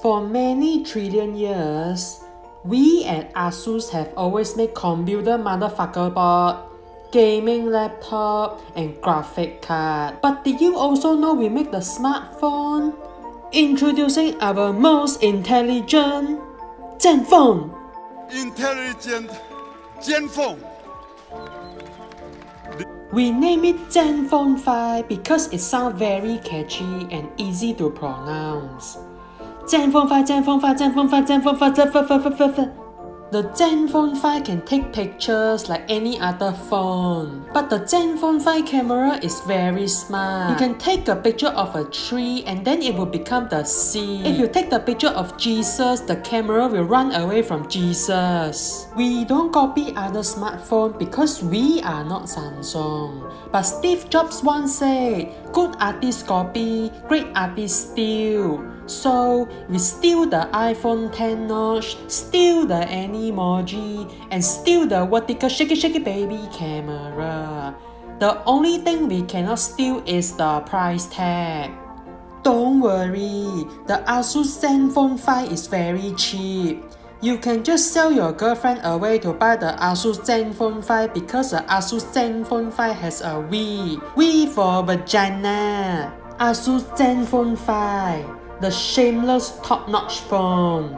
For many trillion years, we at ASUS have always made computer motherfucker board, gaming laptop, and graphic card. But did you also know we make the smartphone? Introducing our most intelligent Zenfone. Intelligent Zenfone. We name it Zenfone 5 because it sounds very catchy and easy to pronounce. 5, Zenfone 5, Zenfone 5, Zenfone 5, Zenfone 5, Zenfone 5. The Zenfone 5 can take pictures like any other phone. But the Zenfone 5 camera is very smart. You can take a picture of a tree and then it will become the sea. If you take the picture of Jesus, the camera will run away from Jesus. We don't copy other smartphones because we are not Samsung. But Steve Jobs once said, good artists copy, great artists steal. So we steal the iPhone 10 notch, steal the Animoji, and steal the vertical shaky shaky baby camera. The only thing we cannot steal is the price tag. Don't worry, the Asus Zenfone 5 is very cheap. You can just sell your girlfriend away to buy the Asus Zenfone 5 because the Asus Zenfone 5 has a V. V for vagina. Asus Zenfone 5 the shameless top notch phone.